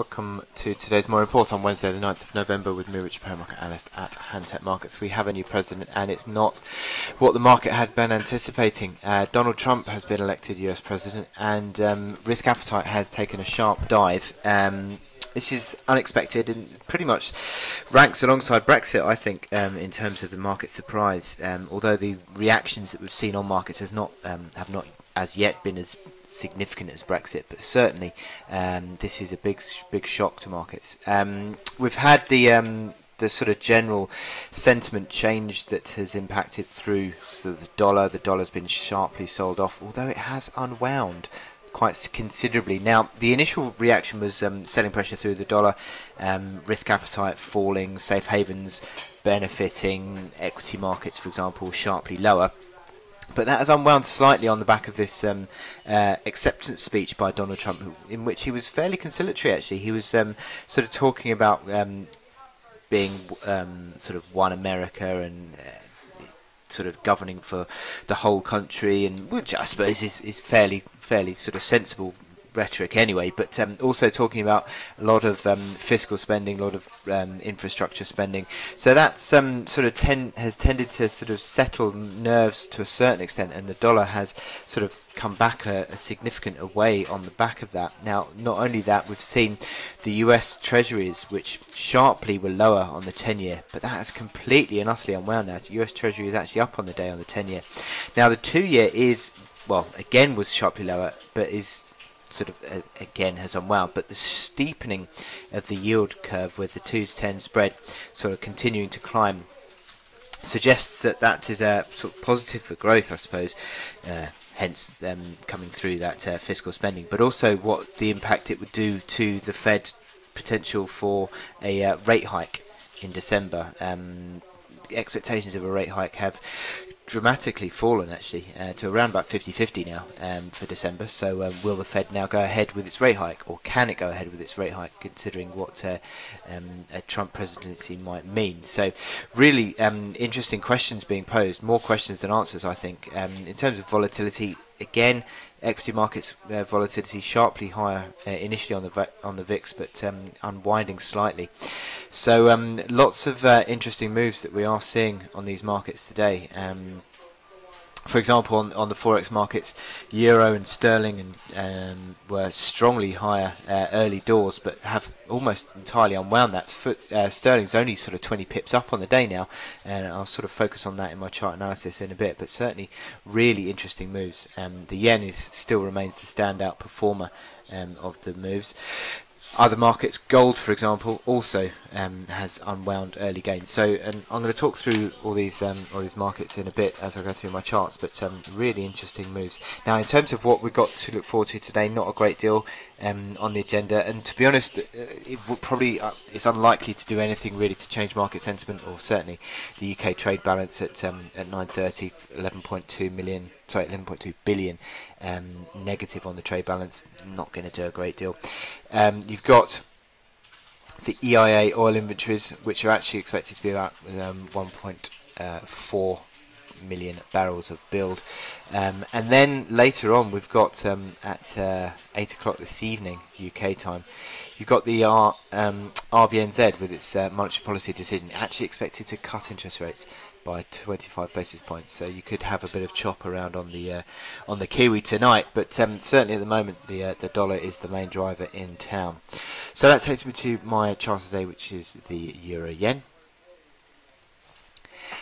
Welcome to today's More Report on Wednesday, the 9th of November, with me, Richard Perry, market analyst at Hantec Markets. We have a new president, and it's not what the market had been anticipating. Uh, Donald Trump has been elected US president, and um, risk appetite has taken a sharp dive. Um, this is unexpected and pretty much ranks alongside Brexit, I think, um, in terms of the market surprise. Um, although the reactions that we've seen on markets has not um, have not as yet been as significant as Brexit, but certainly um, this is a big big shock to markets. Um, we've had the um, the sort of general sentiment change that has impacted through the dollar. The dollar's been sharply sold off, although it has unwound quite considerably. Now, the initial reaction was um, selling pressure through the dollar, um, risk appetite falling, safe havens benefiting, equity markets, for example, sharply lower. But that has unwound slightly on the back of this um, uh, acceptance speech by Donald Trump, in which he was fairly conciliatory. Actually, he was um, sort of talking about um, being um, sort of one America and uh, sort of governing for the whole country, and which I suppose is, is fairly fairly sort of sensible rhetoric anyway, but um, also talking about a lot of um, fiscal spending, a lot of um, infrastructure spending. So that's um, sort of ten has tended to sort of settle nerves to a certain extent, and the dollar has sort of come back a, a significant away on the back of that. Now, not only that, we've seen the U.S. Treasuries, which sharply were lower on the 10-year, but that has completely and utterly unwound now. The U.S. Treasury is actually up on the day on the 10-year. Now, the two-year is well, again was sharply lower, but is sort of again has unwound. But the steepening of the yield curve with the 2 to 10 spread sort of continuing to climb suggests that that is a sort of positive for growth, I suppose. Uh, hence them coming through that uh, fiscal spending, but also what the impact it would do to the Fed potential for a uh, rate hike in December. Um, expectations of a rate hike have dramatically fallen actually uh, to around about 50-50 now um, for December. So um, will the Fed now go ahead with its rate hike, or can it go ahead with its rate hike, considering what uh, um, a Trump presidency might mean? So really um, interesting questions being posed, more questions than answers, I think. Um, in terms of volatility, again, equity markets uh, volatility sharply higher uh, initially on the on the VIX, but um, unwinding slightly. So um, lots of uh, interesting moves that we are seeing on these markets today. Um, for example, on, on the forex markets, euro and sterling and um, were strongly higher uh, early doors, but have almost entirely unwound that. Foot, uh, sterling's only sort of 20 pips up on the day now, and I'll sort of focus on that in my chart analysis in a bit. But certainly, really interesting moves. Um, the yen is still remains the standout performer um, of the moves. Other markets, gold, for example, also um, has unwound early gains. So, and I'm going to talk through all these um, all these markets in a bit as I go through my charts. But um, really interesting moves. Now, in terms of what we've got to look forward to today, not a great deal um, on the agenda. And to be honest, uh, it will probably uh, it's unlikely to do anything really to change market sentiment, or certainly the UK trade balance at um, at 9:30, 11.2 million sorry, 11.2 billion um, negative on the trade balance. Not going to do a great deal. Um, you've got the EIA oil inventories, which are actually expected to be about um, 1.4 million barrels of build. Um, and then later on, we've got um, at uh, 8 o'clock this evening, UK time, you've got the R, um, RBNZ with its uh, monetary policy decision actually expected to cut interest rates by 25 basis points. So you could have a bit of chop around on the uh, on the Kiwi tonight, but um, certainly at the moment the uh, the dollar is the main driver in town. So that takes me to my chart today, which is the euro yen.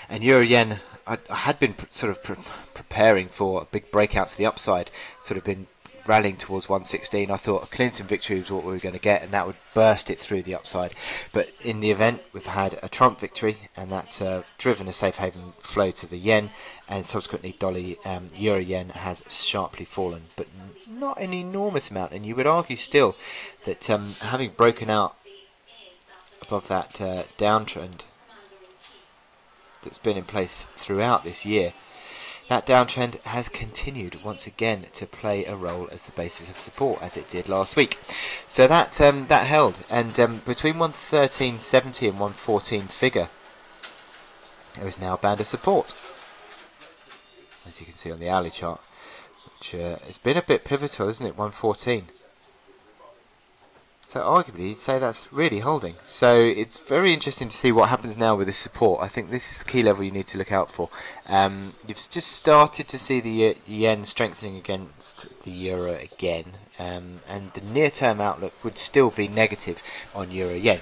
And euro yen, I, I had been sort of pre preparing for a big breakout to the upside, sort of been rallying towards 116. I thought a Clinton victory was what we were going to get, and that would burst it through the upside. But in the event, we've had a Trump victory, and that's uh, driven a safe haven flow to the yen, and subsequently, dollar um, euro yen has sharply fallen, but not an enormous amount. And you would argue still that um, having broken out above that uh, downtrend that's been in place throughout this year that downtrend has continued once again to play a role as the basis of support, as it did last week. So that um, that held, and um, between 113.70 and 114 figure, there is now a band of support, as you can see on the hourly chart, which uh, has been a bit pivotal, isn't it? 114. So arguably, you'd say that's really holding. So it's very interesting to see what happens now with this support. I think this is the key level you need to look out for. Um, you've just started to see the yen strengthening against the euro again, um, and the near-term outlook would still be negative on euro yen.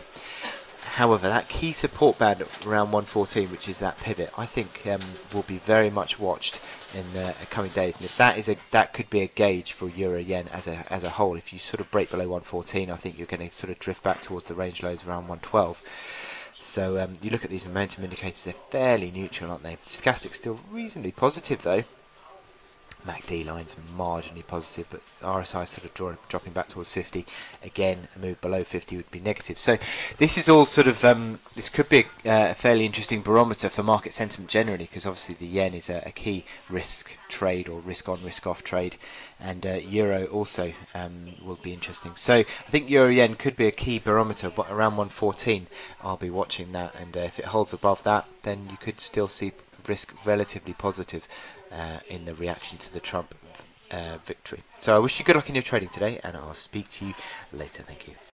However, that key support band around 114, which is that pivot, I think um, will be very much watched in the coming days. And if that is a that could be a gauge for euro yen as a as a whole. If you sort of break below 114, I think you're going to sort of drift back towards the range lows around 112. So um, you look at these momentum indicators; they're fairly neutral, aren't they? Stochastic's still reasonably positive though. MACD line's marginally positive, but RSI sort of draw, dropping back towards 50. Again, a move below 50 would be negative. So this is all sort of um, this could be a, a, fairly interesting barometer for market sentiment generally, because obviously the yen is a, a, key risk trade or risk on, risk off trade, and uh, euro also um, will be interesting. So I think euro yen could be a key barometer, but around 114, I'll be watching that, and uh, if it holds above that, then you could still see risk relatively positive uh, in the reaction to the Trump uh, victory. So I wish you good luck in your trading today, and I'll speak to you later. Thank you.